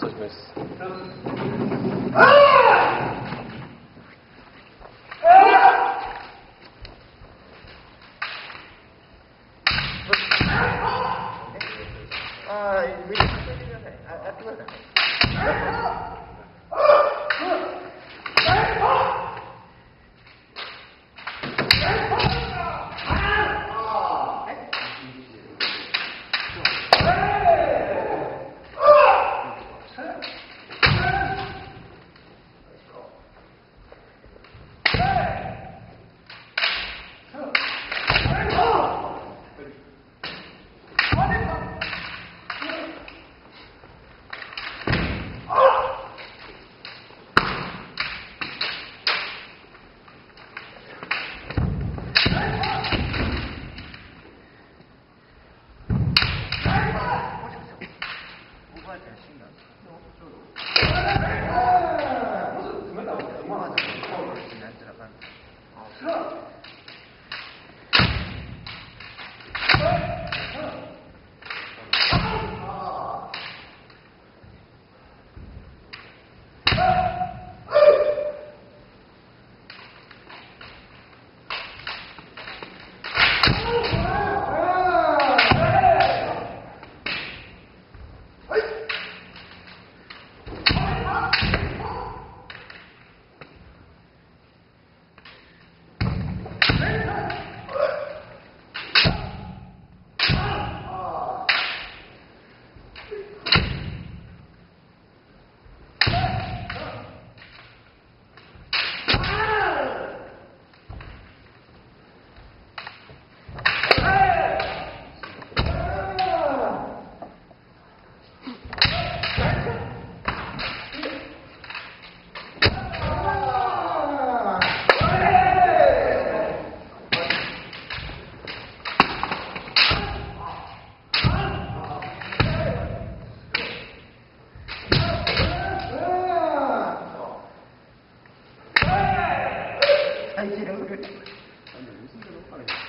Což Ay, Luis, no te digas, hazlo. So, 哎，这个，哎，你们是不是都？